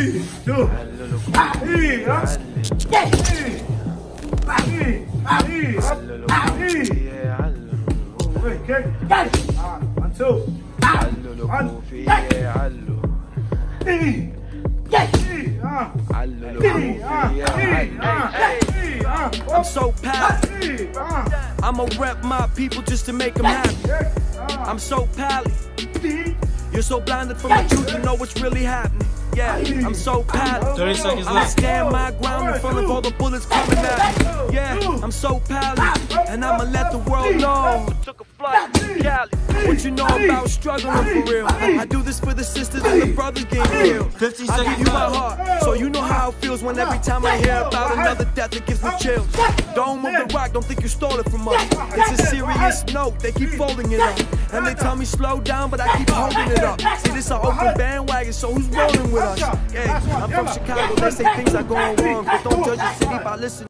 I'm so Pali. I'ma rep my people just to make them happy. I'm so Pali. You're so blinded from the truth, you know what's really happening. Yeah, I'm so Pali. 30 seconds left. I'ma stand my ground in front of all the bullets coming at me. Yeah, I'm so Pali. And I'ma let the world know. Took a flight to Cali. What you know about struggling for real? I do this for the sisters and the brothers getting killed. 50 I give seconds you my heart, so you know how it feels when every time I hear about another death, it gives me chills. Dome of the rock, don't think you stole it from us. It's a serious note, they keep folding it up. And they tell me slow down, but I keep holding it up. See, this an open bandwagon, so who's rolling with us? Hey, I'm from Chicago, they say things are going wrong, but don't judge the city by listening.